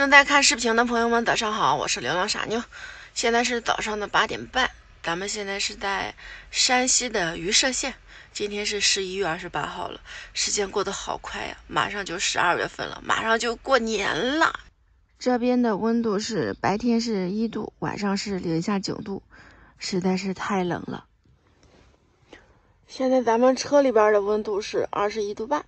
正在看视频的朋友们，早上好，我是流浪傻妞。现在是早上的八点半，咱们现在是在山西的榆社县。今天是十一月二十八号了，时间过得好快呀，马上就十二月份了，马上就过年了。这边的温度是白天是一度，晚上是零下九度，实在是太冷了。现在咱们车里边的温度是二十一度半。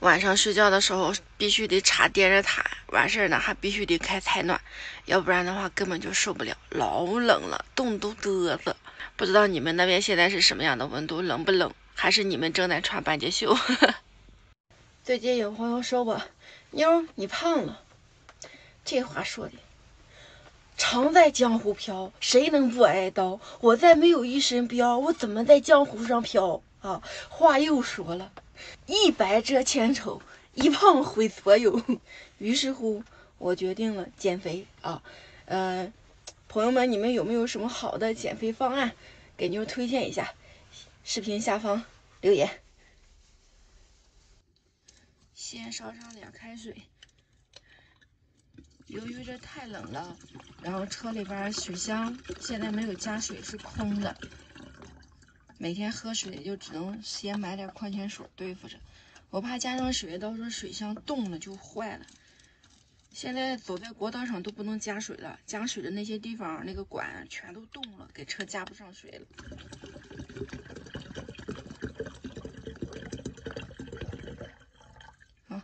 晚上睡觉的时候必须得插电热毯，完事儿呢还必须得开采暖，要不然的话根本就受不了，老冷了，冻都嘚瑟。不知道你们那边现在是什么样的温度，冷不冷？还是你们正在穿半截袖？最近有朋友说我，妞你胖了，这话说的。常在江湖飘，谁能不挨刀？我再没有一身膘，我怎么在江湖上飘啊？话又说了。一白遮千丑，一胖毁所有。于是乎，我决定了减肥啊。呃，朋友们，你们有没有什么好的减肥方案，给妞推荐一下？视频下方留言。先烧上点开水。由于这太冷了，然后车里边水箱现在没有加水，是空的。每天喝水就只能先买点矿泉水对付着，我怕加上水，到时候水箱冻了就坏了。现在走在国道上都不能加水了，加水的那些地方那个管全都冻了，给车加不上水了。好，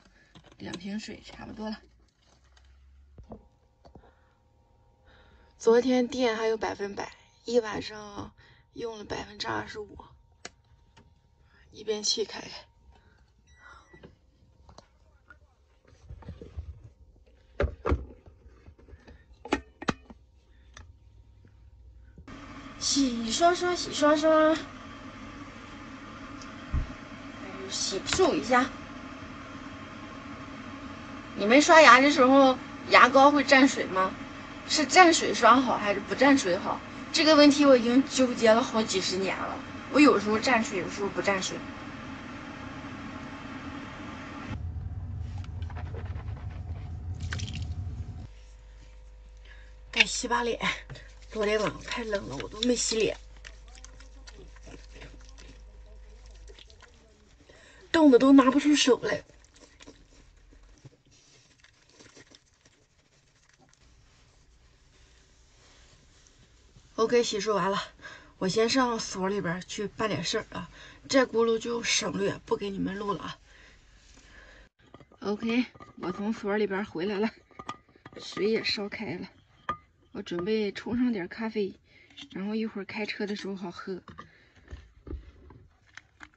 两瓶水差不多了。昨天电还有百分百，一晚上。用了百分之二十五，一边气开开。洗刷刷，洗刷刷，洗漱一下。你们刷牙的时候，牙膏会沾水吗？是沾水刷好，还是不沾水好？这个问题我已经纠结了好几十年了，我有时候蘸水，有时候不蘸水。该洗把脸，昨天晚上太冷了，我都没洗脸，冻的都拿不出手来。OK，洗漱完了，我先上所里边去办点事儿啊。这轱辘就省略，不给你们录了啊。OK，我从所里边回来了，水也烧开了，我准备冲上点咖啡，然后一会儿开车的时候好喝。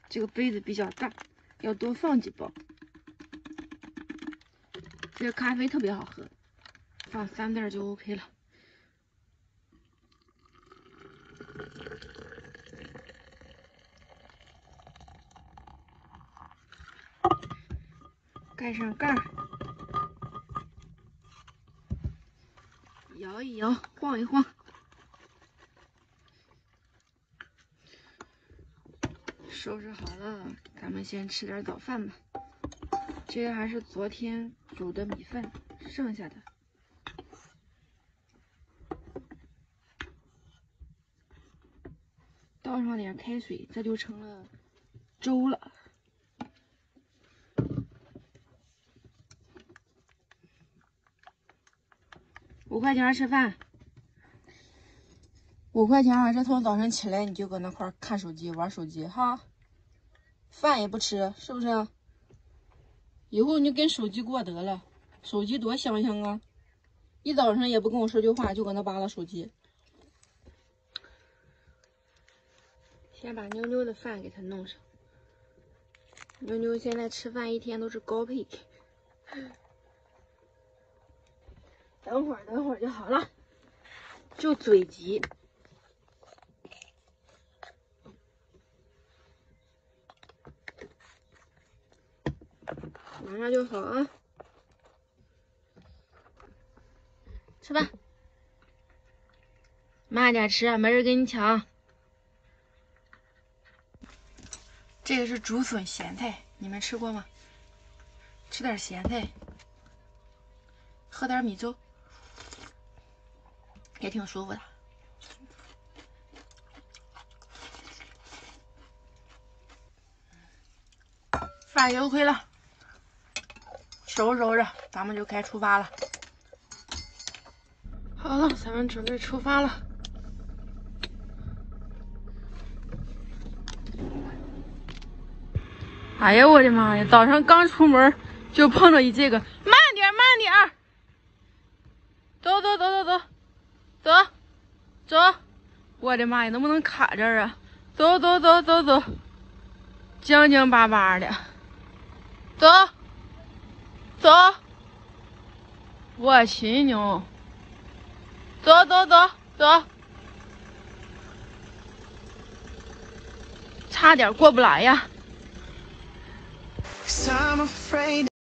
这个杯子比较大，要多放几包。这个咖啡特别好喝，放三袋就 OK 了。盖上盖，摇一摇，晃一晃，收拾好了，咱们先吃点早饭吧。这个还是昨天煮的米饭剩下的，倒上点开水，这就成了粥了。五块钱吃饭，五块钱这从早晨起来你就搁那块看手机玩手机哈，饭也不吃是不是？以后你跟手机过得了，手机多香香啊！一早上也不跟我说句话，就搁那扒拉手机。先把妞妞的饭给他弄上，妞妞现在吃饭一天都是高配。等会儿，等会儿就好了，就嘴急，马上就好啊！吃饭，慢点吃，没人跟你抢。这个是竹笋咸菜，你们吃过吗？吃点咸菜。喝点米粥，也挺舒服的。饭有亏了，收拾收拾，咱们就该出发了。好了，咱们准备出发了。哎呀，我的妈呀！早上刚出门就碰到一这个，慢点，慢点。走走走走走，走走。我的妈呀，能不能卡这儿啊？走走走走走，僵僵巴巴的。走走，我亲娘！走走走走，差点过不来呀！Cause I'm afraid